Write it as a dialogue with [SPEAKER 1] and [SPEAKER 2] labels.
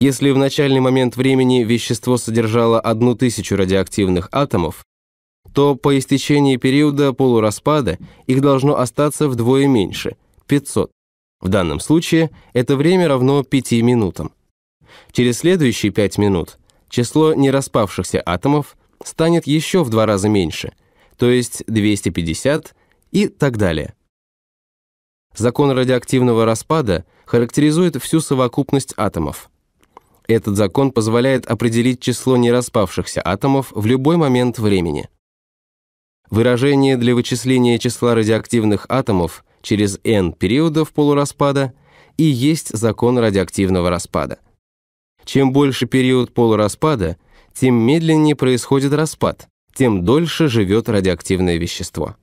[SPEAKER 1] Если в начальный момент времени вещество содержало одну тысячу радиоактивных атомов, то по истечении периода полураспада их должно остаться вдвое меньше – 500. В данном случае это время равно 5 минутам. Через следующие 5 минут число нераспавшихся атомов станет еще в два раза меньше, то есть 250 и так далее. Закон радиоактивного распада характеризует всю совокупность атомов. Этот закон позволяет определить число нераспавшихся атомов в любой момент времени. Выражение для вычисления числа радиоактивных атомов через n периодов полураспада и есть закон радиоактивного распада. Чем больше период полураспада, тем медленнее происходит распад, тем дольше живет радиоактивное вещество.